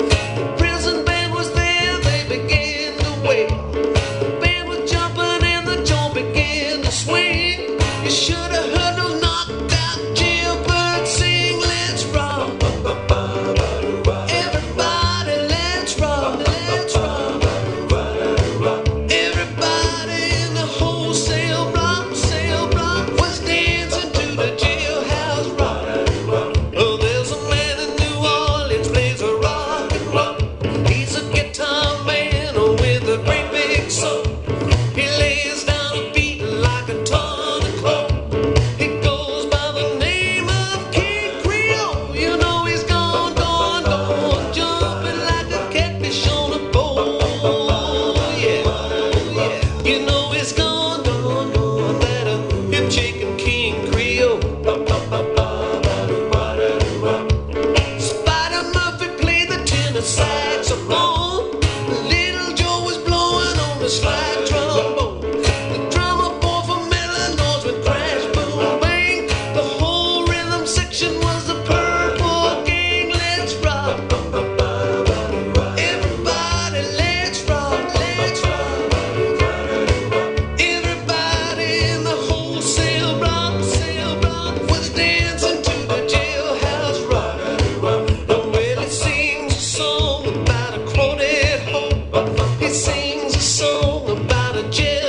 Yeah. sky. soul about a jet.